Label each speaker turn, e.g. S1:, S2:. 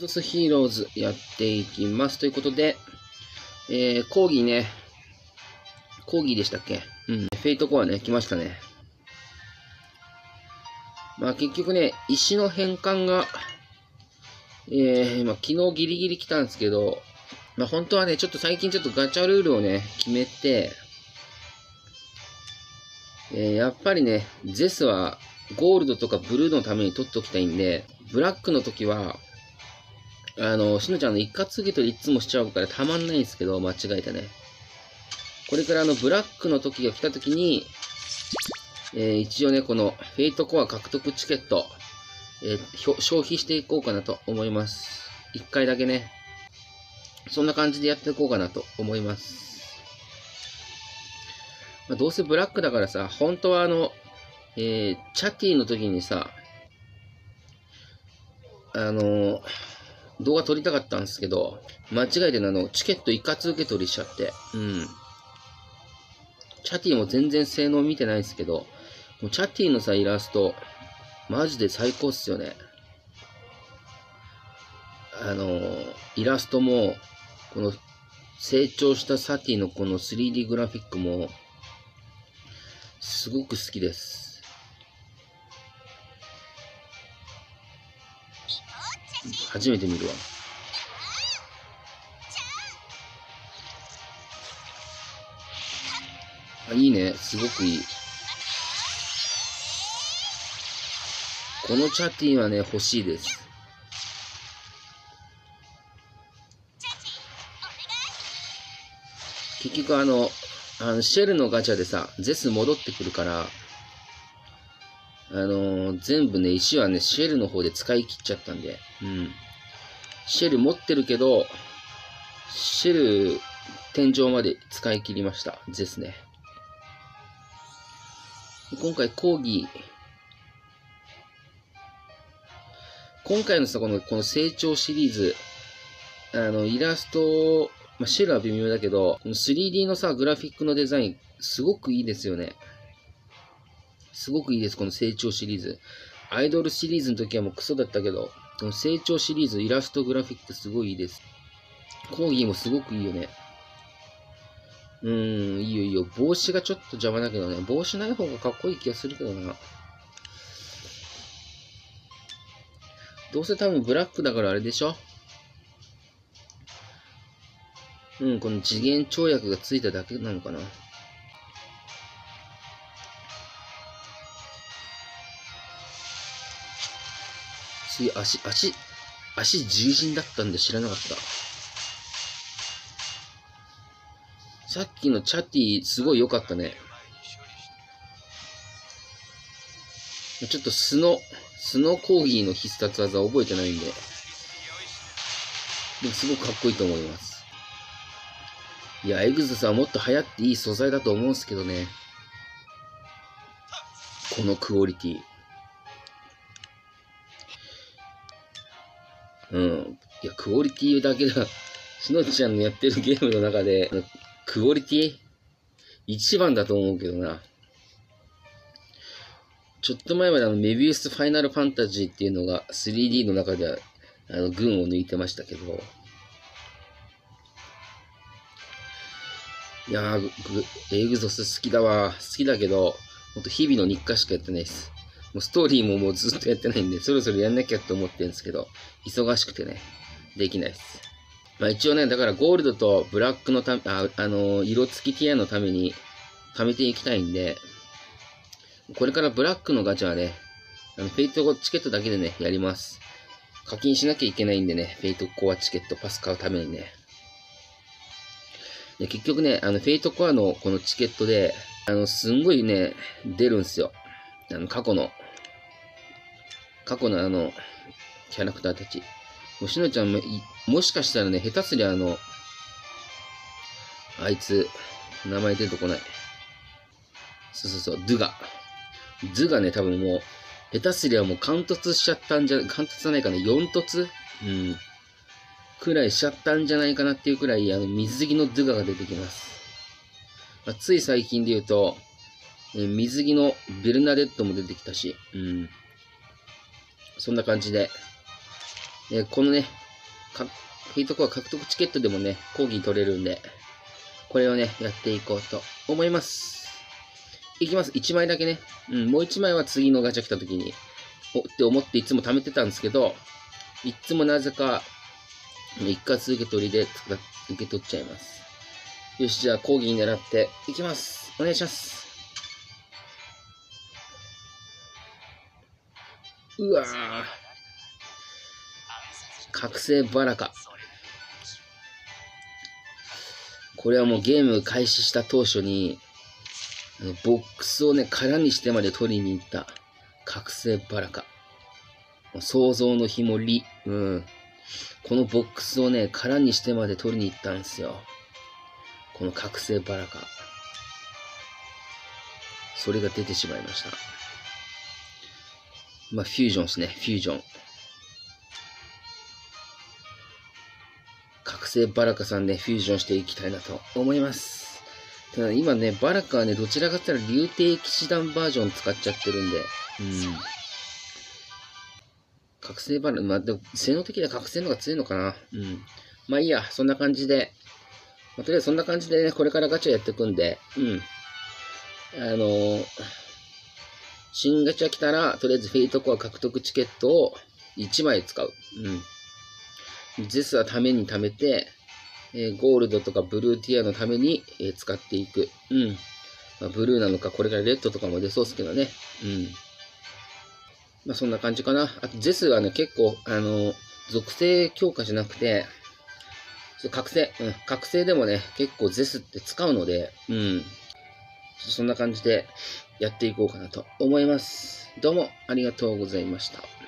S1: ゾスヒーローズやっていきます。ということで、えー、講義ね、講義でしたっけ？うん。フェイトコアね、来ましたね。まあ結局ね、石の変換が、えー、まあ昨日ギリギリ来たんですけど、まあ本当はね、ちょっと最近ちょっとガチャルールをね、決めて、えー、やっぱりね、ゼスはゴールドとかブルーのために取っておきたいんで、ブラックの時は、あの、しのちゃんの一括受け取りいつもしちゃうからたまんないんですけど、間違えてね。これからあの、ブラックの時が来た時に、えー、一応ね、このフェイトコア獲得チケット、えー、消費していこうかなと思います。一回だけね。そんな感じでやっていこうかなと思います。まあ、どうせブラックだからさ、本当はあの、えー、チャティの時にさ、あのー、動画撮りたかったんですけど、間違えてあの、チケット一括受け取りしちゃって、うん。チャティも全然性能見てないですけど、もうチャティのさ、イラスト、マジで最高っすよね。あの、イラストも、この成長したサティのこの 3D グラフィックも、すごく好きです。初めて見るわ。あ、いいね。すごくいい。このチャティはね、欲しいです。結局あの、あの、シェルのガチャでさ、ゼス戻ってくるから、あのー、全部ね、石はね、シェルの方で使い切っちゃったんで、うん。シェル持ってるけど、シェル、天井まで使い切りました。ですね。今回講義、今回のさ、この、この成長シリーズ、あの、イラスト、まあ、シェルは微妙だけど、3D のさ、グラフィックのデザイン、すごくいいですよね。すごくいいです、この成長シリーズ。アイドルシリーズの時はもうクソだったけど、この成長シリーズ、イラストグラフィックすごいいいです。コーギーもすごくいいよね。うーん、いいよいいよ。帽子がちょっと邪魔だけどね。帽子ない方がかっこいい気がするけどな。どうせ多分ブラックだからあれでしょ？うん、この次元跳躍がついただけなのかな。次、足、足、足獣人だったんで知らなかった。さっきのチャティ、すごい良かったね。ちょっと素の、素のコーギーの必殺技覚えてないんで。でもすごくかっこいいと思います。いや、エグズさんはもっと流行っていい素材だと思うんですけどね。このクオリティ。クオリティだけだ。しのちゃんのやってるゲームの中で、クオリティ？一番だと思うけどな。ちょっと前まであの、メビウスファイナルファンタジーっていうのが 3D の中では、あの、群を抜いてましたけど、いやー、エグゾス好きだわ。好きだけど、ほんと日々の日課しかやってないです。もうストーリーももうずっとやってないんで、そろそろやんなきゃって思ってるんですけど、忙しくてね、できないです。まあ一応ね、だからゴールドとブラックのため、あ、あのー、色付きティアのために貯めていきたいんで、これからブラックのガチャはね、あの、フェイトチケットだけでね、やります。課金しなきゃいけないんでね、フェイトコアチケットパス買うためにね。で結局ね、あの、フェイトコアのこのチケットで、あの、すんごいね、出るんすよ。あの、過去の過去のあの、キャラクターたち。もしのちゃんも、もしかしたらね、下手すりゃあの、あいつ、名前出てこない。そうそうそう、ドゥガ。ドゥガね、多分もう、下手すりゃもう貫突しちゃったんじゃ、貫突じゃないかな、4突？うん。くらいしちゃったんじゃないかなっていうくらい、あの、水着のドゥガが出てきます。まあ、つい最近で言うと、え水着のベルナデットも出てきたし、うん。そんな感じで、えこのね、かフィートコア獲得チケットでもね、講義取れるんで、これをね、やっていこうと思います。いきます。1枚だけね。うん、もう1枚は次のガチャ来た時に、おって思っていつも貯めてたんですけど、いつもなぜか、一括受け取りで受け取っちゃいます。よし、じゃあ講義に狙っていきます。お願いします。うわぁ。覚醒バラカ。これはもうゲーム開始した当初に、ボックスをね、空にしてまで取りに行った覚醒バラカ。想像の日もり。うん。このボックスをね、空にしてまで取りに行ったんですよ。この覚醒バラカ。それが出てしまいました。まあ、フュージョンですね。フュージョン。覚醒バラカさんで、ね、フュージョンしていきたいなと思います。ただ今ね、バラカはね、どちらかって言ったら竜帝騎士団バージョン使っちゃってるんで、うん。覚醒バラ、まあ、でも、性能的には覚醒の方が強いのかな。うん。まあいいや、そんな感じで、まあ、とりあえずそんな感じでね、これからガチャやっていくんで、うん。あのー、新ガチャ来たら、とりあえずフェイトコア獲得チケットを1枚使う。うん。ゼスはために貯めて、え、ゴールドとかブルーティアのために、え、使っていく。うん。まあ、ブルーなのか、これからレッドとかも出そうですけどね。うん。まあ、そんな感じかな。あと、ゼスはね、結構、あの、属性強化じゃなくて、覚醒、うん、覚醒でもね、結構ゼスって使うので、うん。そんな感じでやっていこうかなと思います。どうもありがとうございました。